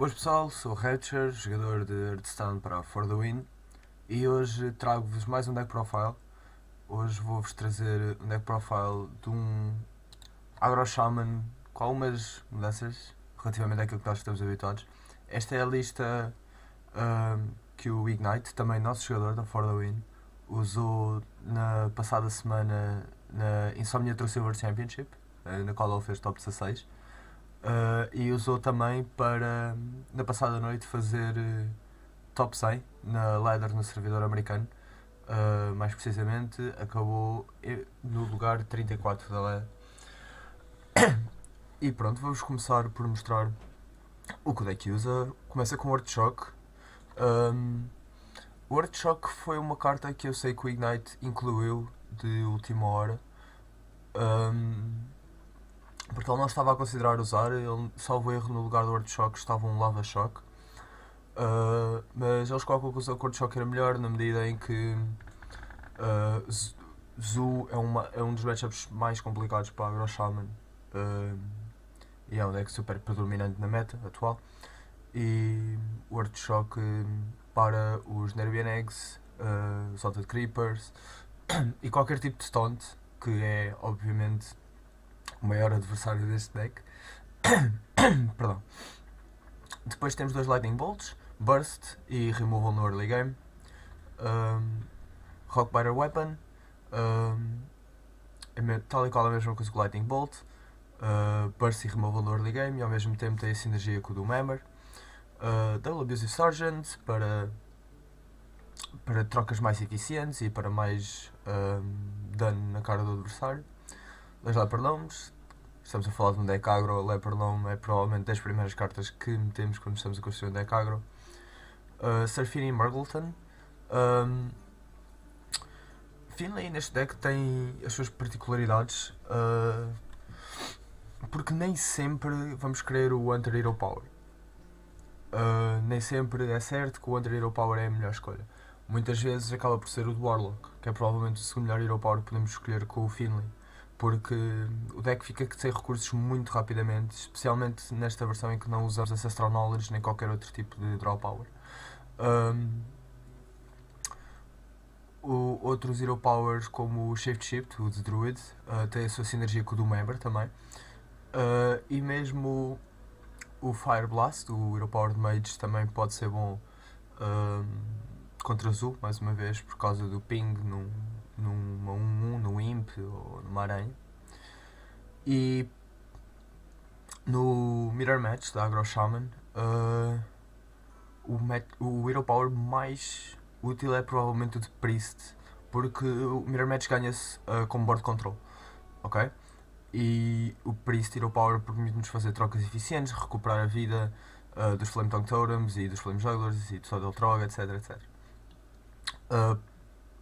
Boas pessoal, sou o Hatcher, jogador de Hearthstone para For The Win e hoje trago-vos mais um deck profile. Hoje vou-vos trazer um deck profile de um Agro Shaman com algumas mudanças relativamente àquilo que nós estamos habituados. Esta é a lista um, que o Ignite, também nosso jogador da For The Win, usou na passada semana na Insomnia True Silver Championship, eh, na qual ele fez top 16. Uh, e usou também para, na passada noite, fazer uh, top 100 na ladder no servidor americano. Uh, mais precisamente, acabou no lugar 34 da ladder. e pronto, vamos começar por mostrar o que o deck usa. Começa com Earth Shock. Um, o Earth Shock foi uma carta que eu sei que o Ignite incluiu de última hora. Um, porque ele não estava a considerar usar, ele, salvo erro, no lugar do Earth Shock estava um Lava Shock. Uh, mas eles colocam que o Earth Shock era melhor na medida em que uh, Zoo é, uma, é um dos matchups mais complicados para Agro Shaman uh, e é um deck super predominante na meta atual. E o Earth Shock para os Nervian Eggs, uh, Salted Creepers e qualquer tipo de stunt que é obviamente o maior adversário deste deck. Perdão. Depois temos dois Lightning Bolts, Burst e Removal no early game. Um, Rockbiter Weapon, um, é tal e qual a mesma coisa que o Lightning Bolt. Uh, burst e Removal no early game e ao mesmo tempo tem a sinergia com o Doom Hammer. Uh, Double Abusive Sergeant para, para trocas mais eficientes e para mais um, dano na cara do adversário das Lepernomes. Estamos a falar de um deck agro. Lepernome é provavelmente das primeiras cartas que metemos quando estamos a construir um deck agro. Uh, Surfini Murgleton. Um, Finlay neste deck tem as suas particularidades. Uh, porque nem sempre vamos querer o Hunter Hero Power. Uh, nem sempre é certo que o Hunter Hero Power é a melhor escolha. Muitas vezes acaba por ser o do Warlock, que é provavelmente o segundo melhor Hero Power que podemos escolher com o Finlay porque o deck fica sem recursos muito rapidamente, especialmente nesta versão em que não usamos Ancestral Knowledge nem qualquer outro tipo de draw power. Um, o, outros Zero Powers como o Shift Shift, o de Druid, uh, tem a sua sinergia com o do Member também. Uh, e mesmo o Fire Blast, o Hero Power de Mage, também pode ser bom um, contra azul, mais uma vez, por causa do ping num, numa 1-1, no Imp ou numa Aranha. E no Mirror Match da Agro Shaman, uh, o, o Hero Power mais útil é provavelmente o de Priest, porque o Mirror Match ganha-se uh, com board control, ok? E o Priest Hero Power permite-nos fazer trocas eficientes, recuperar a vida uh, dos Flame Tongue Totems e dos Flame Jugglers e do Sodel Trog, etc, etc. Uh,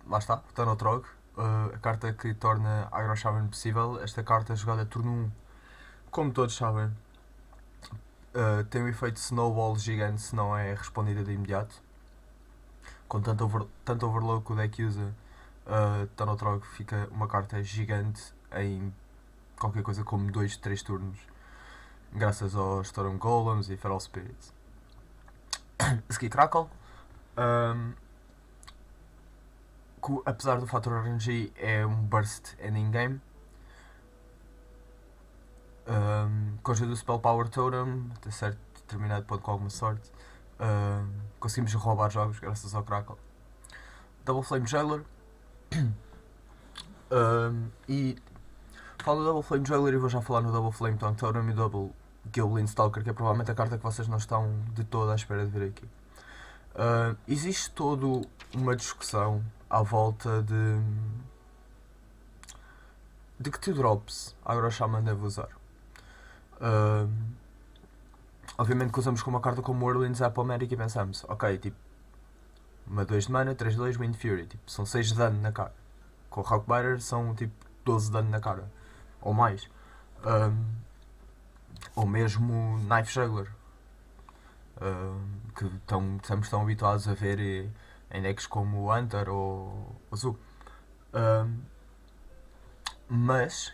lá está, está no Trog, uh, a carta que torna a Shaman possível. Esta carta jogada turno 1, como todos sabem, uh, tem um efeito snowball gigante se não é respondida de imediato. Com tanto, over, tanto overload que o deck usa, uh, Trog fica uma carta gigante em qualquer coisa como 2, 3 turnos, graças aos Storm Golems e Feral Spirits. Ski Crackle. Um, que, apesar do fator RNG, é um burst ending game. Um, conjunto do Spell Power Totem, até certo determinado ponto com alguma sorte. Um, conseguimos roubar jogos graças ao Crackle. Double Flame Jailer. um, e falo do Double Flame Jailer e vou já falar no Double Flame Tongue Totem e Double Goblin Stalker, que é provavelmente a carta que vocês não estão de toda à espera de ver aqui. Uh, existe toda uma discussão à volta de. de que two drops a Agroshaman deve usar. Uh, obviamente que usamos com uma carta como Whirlwind's Appomatic e pensamos, ok, tipo, uma 2 de mana, 3 de 2, Wind Fury, tipo, são 6 de dano na cara. Com Rockbiter são tipo 12 de dano na cara, ou mais. Um, ou mesmo Knife Juggler, um, que tão, estamos tão habituados a ver em decks como o Hunter ou o Azul. Um, mas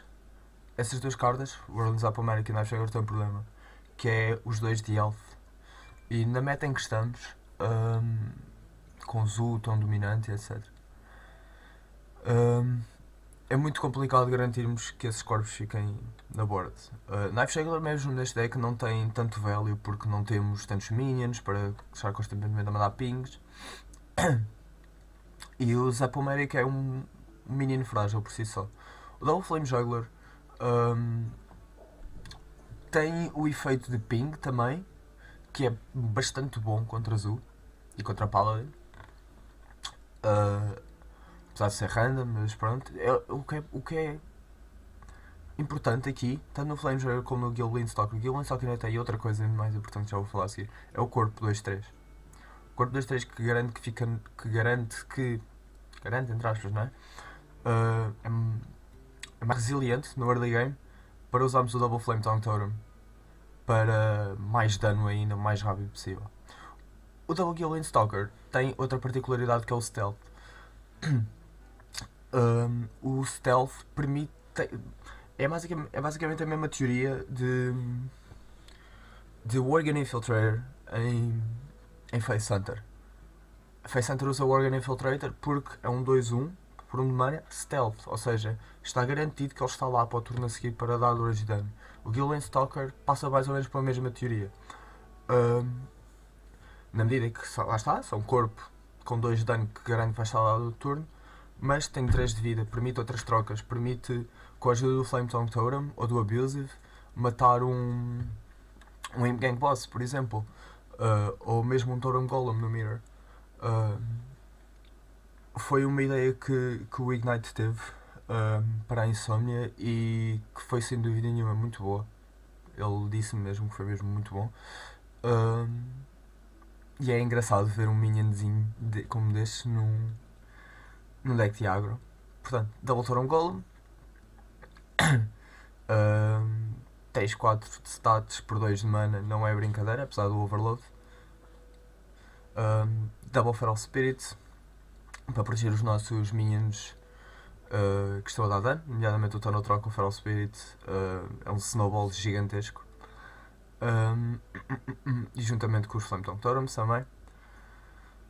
essas duas cartas, o World's Up American e Knife Jagger, têm um problema, que é os dois de Elf. E na meta em que estamos, um, com Zu tão dominante, etc. Um, é muito complicado garantirmos que esses corpos fiquem na board. Uh, Knife Shackler mesmo neste deck não tem tanto value porque não temos tantos minions para estar constantemente a mandar pings. e o Zapometic é um minion frágil por si só. O Double Flame Juggler um, tem o efeito de ping também, que é bastante bom contra Azul e contra Paladin. Uh, apesar de ser random, mas pronto. É, o, que é, o que é importante aqui, tanto no Flamejager como no Gilblin Stalker, o Stalker ainda tem outra coisa mais importante, já vou falar a seguir, é o corpo 2-3. O corpo 2-3 que garante que fica, que garante que, garante entre aspas, não é? Uh, é, é mais resiliente no early game para usarmos o Double Flame Tongue Totem para mais dano ainda, mais rápido possível. O Double Gilblin Stalker tem outra particularidade que é o Stealth. um, o Stealth permite é basicamente, é basicamente a mesma teoria de, de Worgen Infiltrator em, em Face Hunter. Face Hunter usa o Worgen Infiltrator porque é um 2-1 por um demônio stealth, ou seja, está garantido que ele está lá para o turno a seguir para dar dor de dano. O Gillen Stalker passa mais ou menos pela mesma teoria. Um, na medida que lá está, são um corpo com 2 de dano que garante que vai estar lá do turno, mas tem 3 de vida, permite outras trocas, permite com a ajuda do Flame Tongue Totem ou do Abusive, matar um, um Gang Boss, por exemplo, uh, ou mesmo um Totem Golem no Mirror. Uh, foi uma ideia que, que o Ignite teve uh, para a Insomnia e que foi sem dúvida nenhuma muito boa. Ele disse mesmo que foi mesmo muito bom. e é engraçado ver um minionzinho de, como deste num, num deck de agro. Portanto, Double Totem Golem, tens 4 stats por 2 de mana, não é brincadeira, apesar do overload. Um, Double Feral Spirit para proteger os nossos minions uh, que estão a dar dano, nomeadamente o Tonotroll com Feral Spirit uh, é um snowball gigantesco. Um, e juntamente com os Flame Tongue Totems também.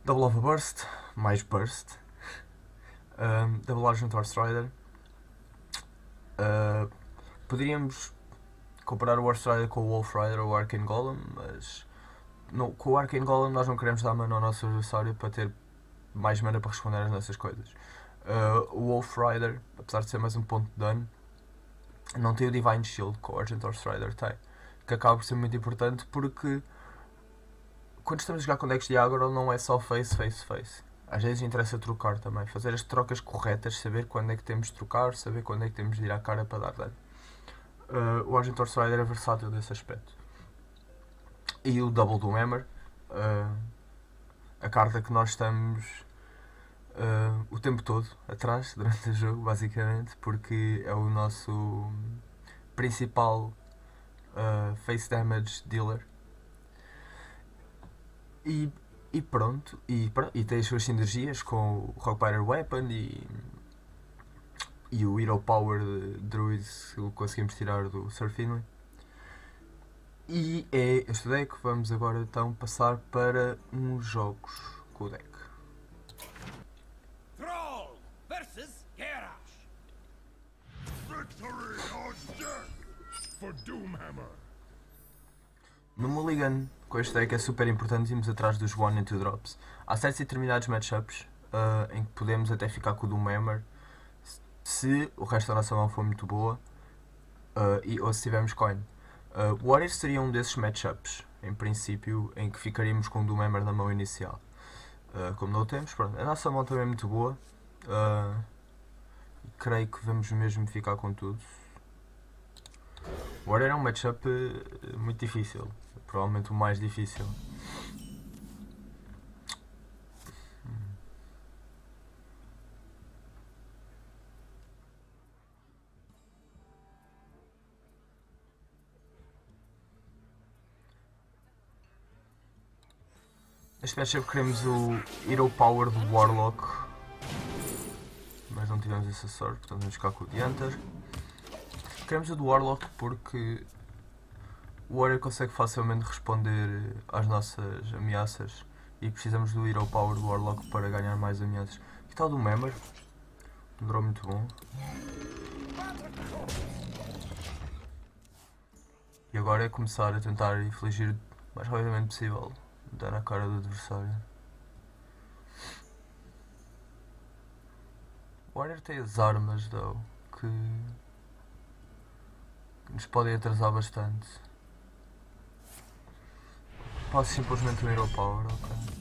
Double of a Burst, mais Burst. Um, Double Argent Horse Rider. Uh, poderíamos comparar o Horse Rider com o Wolf Rider ou o Arcane Golem, mas no, com o Arcane Golem nós não queremos dar mana ao nosso adversário para ter mais mana para responder às nossas coisas. Uh, o Wolf Rider, apesar de ser mais um ponto de dano, não tem o Divine Shield que o Argent Horse Rider tem, que acaba por ser muito importante porque quando estamos a jogar com decks de aggro não é só face, face, face às vezes interessa trocar também, fazer as trocas corretas, saber quando é que temos de trocar, saber quando é que temos de ir à cara para dar dano. Uh, o Argent Rider é versátil desse aspecto. E o Double Doom Hammer, uh, a carta que nós estamos uh, o tempo todo atrás durante o jogo, basicamente, porque é o nosso principal face damage dealer. E e pronto, e, e tem as suas sinergias com o Rockbiter Weapon e, e o Hero Power de Druids que conseguimos tirar do Sir Finley. E é este deck, vamos agora então passar para uns jogos com o deck. Thrall versus Garrosh. Victory or death for Doomhammer. No Mulligan com este deck é super importante irmos atrás dos one and two drops. Há certos determinados matchups uh, em que podemos até ficar com o Doom Hammer se o resto da nossa mão for muito boa uh, e, ou se tivermos coin. Uh, Warriors seria um desses matchups, em princípio, em que ficaríamos com o Doom Hammer na mão inicial. Uh, como não temos, pronto. A nossa mão também é muito boa. Uh, creio que vamos mesmo ficar com tudo. Warrior é um matchup muito difícil provavelmente o mais difícil. Este matchup queremos o Hero Power do Warlock, mas não tivemos essa sorte, portanto vamos ficar com o Dianter. Queremos o do Warlock porque O Warrior consegue facilmente responder às nossas ameaças e precisamos do Hero Power do Warlock para ganhar mais ameaças. Que tal do Member? Um draw muito bom. E agora é começar a tentar infligir o mais rapidamente possível dar na cara do adversário. O Warrior tem as armas, though, que, que nos podem atrasar bastante. Passo simplesmente um Hero Power, ok.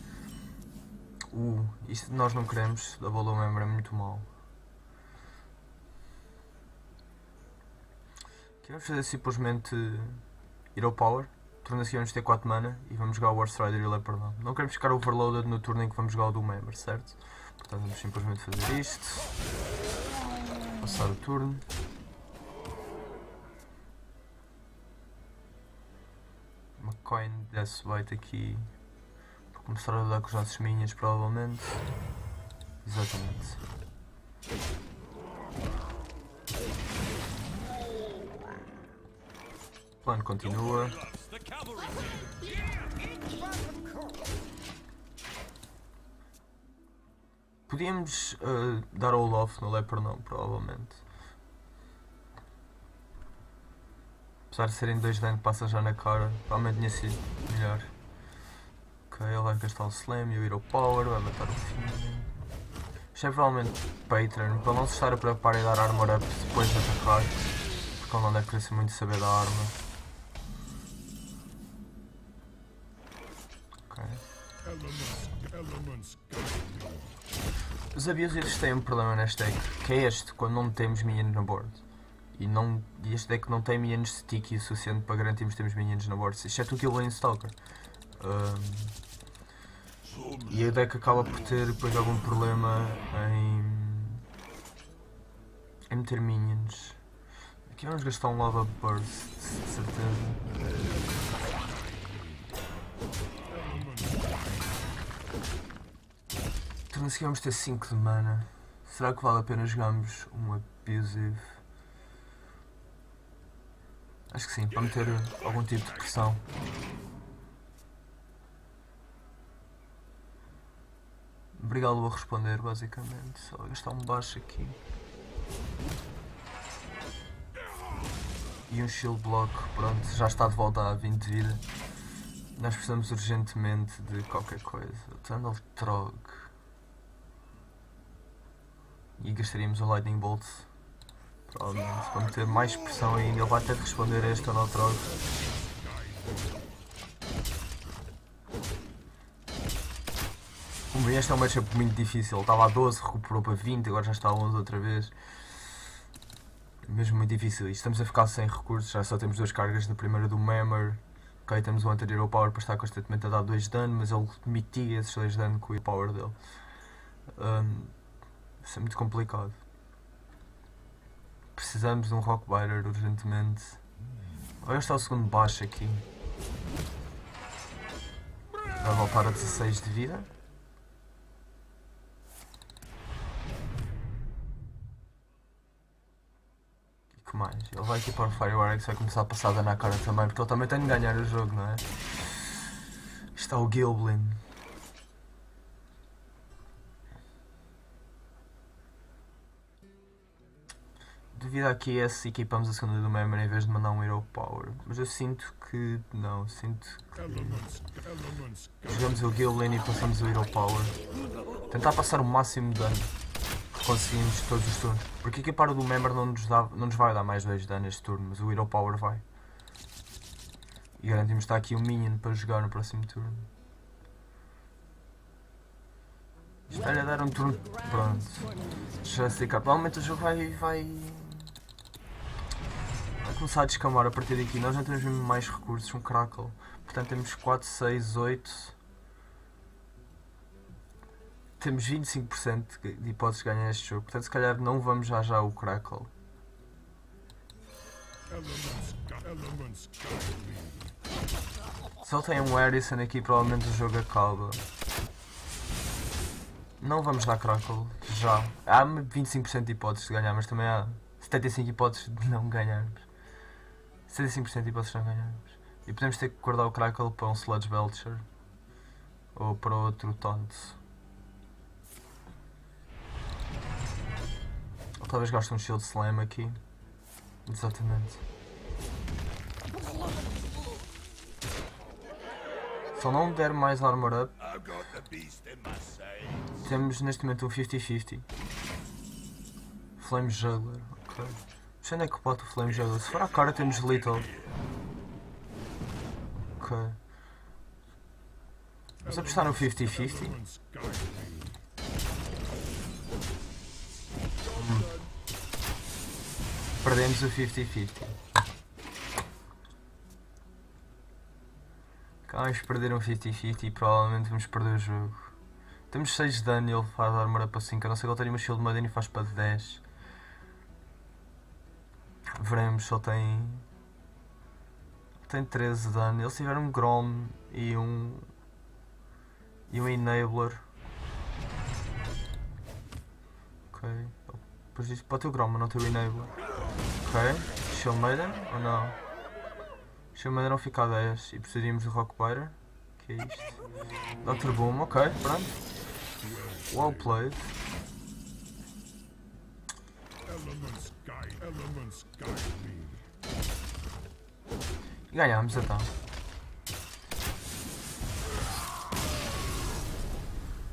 Uh, isto nós não queremos, da Bolo Member é muito mau. Aqui vamos fazer simplesmente Hero Power, turno a vamos ter 4 mana e vamos jogar o War Strider e o Leopardon. Não queremos ficar overloaded no turno em que vamos jogar o do Member, certo? Portanto vamos simplesmente fazer isto. Passar o turno. Uma coin Death Bite aqui para começar a dar com os nossos minhas provavelmente. Exatamente. O plano continua. Podíamos uh, dar all off no Leper não, provavelmente. Apesar de serem dois dano que passa já na cara, provavelmente tinha sido melhor. Ok, ele vai gastar o Slam e o Hero Power, vai matar o fim. Isto é provavelmente Patreon, para não se estar a preocupar em dar armor up depois de atacar, porque ele não deve querer muito saber da arma. Os abusers têm um problema neste deck, que é este, quando não temos minions na board. E, não, e este deck não tem minions sticky o suficiente para garantirmos que temos minions na board, exceto o Killing Stalker. Um, e o deck acaba por ter depois algum problema em, em meter minions. Aqui vamos gastar um Lava Burst, de certeza. Vamos ter 5 de mana. Será que vale a pena jogarmos um Abusive? Acho que sim, para meter algum tipo de pressão. Obrigado a responder, basicamente. Só gastar um baixo aqui. E um shield block, pronto, já está de volta a 20 de vida. Nós precisamos urgentemente de qualquer coisa. Tunnel Trog. E gastaríamos o Lightning Bolt. Provavelmente, para meter mais pressão ainda. Ele vai ter que responder a este Tunnel Trog. Como este é um matchup muito difícil. Ele estava a 12, recuperou para 20, agora já está a 11 outra vez. É mesmo muito difícil. E estamos a ficar sem recursos. Já só temos duas cargas na primeira do Memmer. Ok, temos o anterior power para estar constantemente a dar 2 de dano, mas ele mitiga esses 2 de dano com o power dele. Um, isso é muito complicado. Precisamos de um Rockbiter urgentemente. Olha está o segundo baixo aqui. Vai voltar a 16 de vida. E que mais? Ele vai aqui para o Firewire que vai começar a passar na cara também, porque ele também tem de ganhar o jogo, não é? Está o Gilblin. Devido a QS equipamos a segunda do Member em vez de mandar um Hero Power. Mas eu sinto que. não, sinto que. Jogamos o Gillen e passamos o Hero Power. Tentar passar o máximo de dano que conseguimos todos os turnos. Porque equipar o do Member não nos, dá, não nos vai dar mais 2 de dano este turno, mas o Hero Power vai. E garantimos que está aqui um Minion para jogar no próximo turno. Espera dar um turno. Pronto. Já sei cá. Provavelmente o jogo vai vai começar a descamar a partir daqui. Nós não temos mais recursos, um Crackle. Portanto temos 4, 6, 8. Temos 25% de hipóteses de ganhar este jogo. Portanto se calhar não vamos já já o Crackle. Se ele tem um Harrison aqui provavelmente o jogo acaba. Não vamos dar Crackle, já. Há 25% de hipóteses de ganhar, mas também há 75 hipóteses de não ganharmos. 75% de hipóteses de não ganharmos. E podemos ter que guardar o Crackle para um Sludge Belcher. Ou para outro Taunt. Ou talvez gaste um Shield Slam aqui. Exatamente. Se ele não der mais Armor Up, temos neste momento um 50-50. Flame Juggler, ok. Sei onde é que bota o Flame Juggler. Se for à cara temos Little. Ok. Vamos apostar no 50-50. Hum. Perdemos o 50-50. Vamos perder um 50-50 e provavelmente vamos perder o jogo. Temos 6 de dano e ele faz armor para 5. A não ser que ele uma shield Madden e faz para 10. Veremos, só tem. Tem 13 de dano. Ele se tiver um Grom e um. E um Enabler. Ok. Depois disso pode ter o Grom, mas não ter o Enabler. Ok. Shield Maiden ou não? Shield Maiden não fica a 10 e precisaríamos do Rockbiter. Que é isto? Dr. Boom, ok, pronto. Well played. Ganhamos então.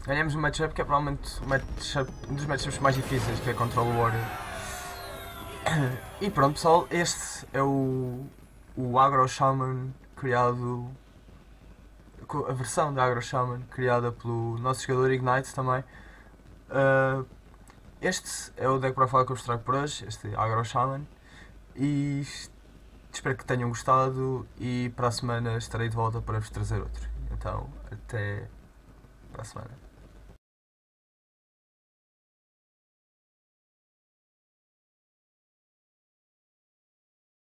Ganhamos um matchup que é provavelmente um dos matchups mais difíceis, que é contra o Warrior. E pronto pessoal, este é o, o Agro Shaman criado a versão da Agro Shaman criada pelo nosso jogador Ignite também. Uh, este é o deck profile que eu vos trago por hoje, este Agro Shaman. E espero que tenham gostado e para a semana estarei de volta para vos trazer outro. Então, até para a semana.